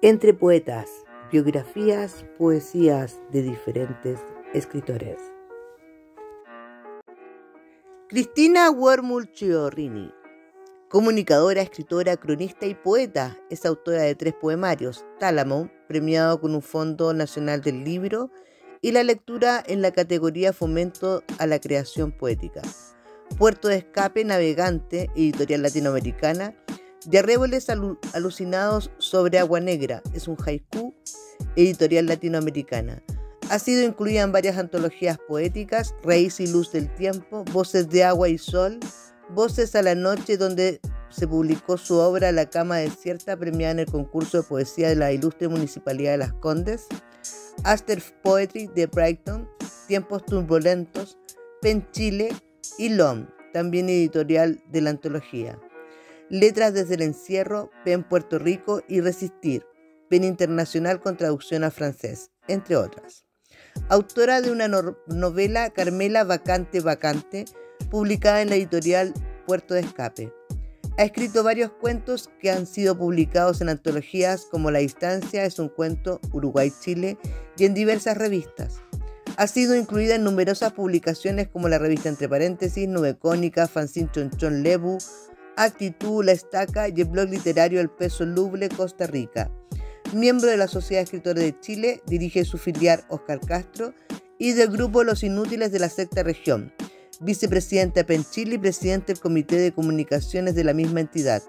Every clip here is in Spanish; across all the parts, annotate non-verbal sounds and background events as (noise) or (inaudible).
Entre poetas, biografías, poesías de diferentes escritores. Cristina Wormul Chiorrini, comunicadora, escritora, cronista y poeta, es autora de tres poemarios, Tálamo, premiado con un Fondo Nacional del Libro, y la lectura en la categoría Fomento a la Creación Poética. Puerto de Escape Navegante, editorial latinoamericana, de Arreboles alucinados sobre agua negra, es un haiku, editorial latinoamericana. Ha sido incluida en varias antologías poéticas, Raíz y Luz del Tiempo, Voces de Agua y Sol, Voces a la Noche, donde se publicó su obra La Cama Desierta, premiada en el concurso de poesía de la Ilustre Municipalidad de Las Condes, Aster Poetry de Brighton, Tiempos Turbulentos, Pen Chile y LOM, también editorial de la antología. Letras desde el encierro, Pen Puerto Rico y Resistir, Pen Internacional con traducción a francés, entre otras. Autora de una novela Carmela Vacante Vacante, publicada en la editorial Puerto de Escape. Ha escrito varios cuentos que han sido publicados en antologías como La Distancia es un cuento Uruguay-Chile y en diversas revistas. Ha sido incluida en numerosas publicaciones como la revista Entre Paréntesis, Nube Cónica, Fanzine Chonchón Lebu, Actitud, La Estaca y el blog literario El Peso Luble, Costa Rica. Miembro de la Sociedad de Escritores de Chile, dirige su filial Oscar Castro y del grupo Los Inútiles de la Sexta Región. Vicepresidente Penchili y presidente del Comité de Comunicaciones de la misma entidad.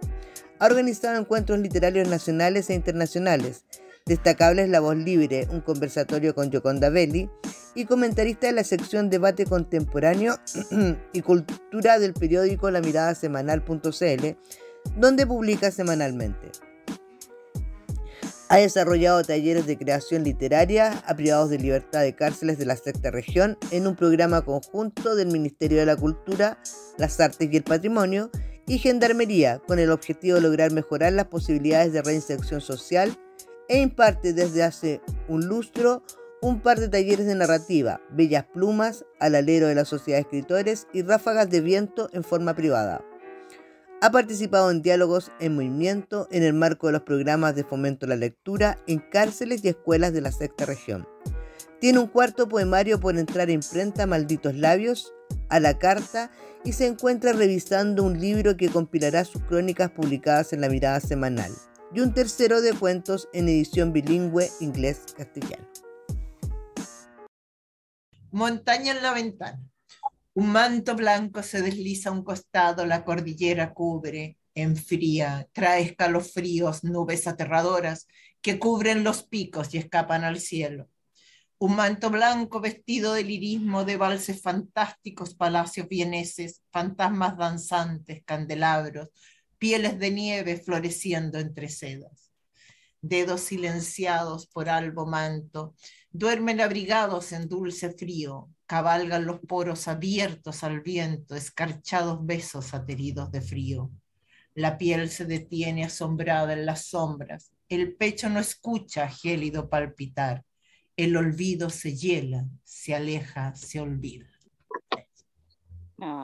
Ha organizado encuentros literarios nacionales e internacionales Destacable es La Voz Libre, un conversatorio con Yoconda Belli, y comentarista de la sección Debate Contemporáneo (clears throat) y Cultura del periódico La Mirada Semanal.cl, donde publica semanalmente. Ha desarrollado talleres de creación literaria a privados de libertad de cárceles de la sexta región en un programa conjunto del Ministerio de la Cultura, las Artes y el Patrimonio y Gendarmería, con el objetivo de lograr mejorar las posibilidades de reinserción social e imparte desde hace un lustro un par de talleres de narrativa, Bellas Plumas, al alero de la Sociedad de Escritores y Ráfagas de Viento en forma privada. Ha participado en diálogos en movimiento en el marco de los programas de fomento a la lectura en cárceles y escuelas de la sexta región. Tiene un cuarto poemario por entrar a imprenta Malditos Labios, a la carta y se encuentra revisando un libro que compilará sus crónicas publicadas en la mirada semanal y un tercero de cuentos en edición bilingüe inglés-castellano. Montaña en la ventana. Un manto blanco se desliza a un costado, la cordillera cubre, enfría, trae escalofríos, nubes aterradoras que cubren los picos y escapan al cielo. Un manto blanco vestido de lirismo de valses fantásticos, palacios vieneses, fantasmas danzantes, candelabros, pieles de nieve floreciendo entre sedas. Dedos silenciados por albo manto, duermen abrigados en dulce frío, cabalgan los poros abiertos al viento, escarchados besos ateridos de frío. La piel se detiene asombrada en las sombras, el pecho no escucha gélido palpitar, el olvido se hiela, se aleja, se olvida. Ah.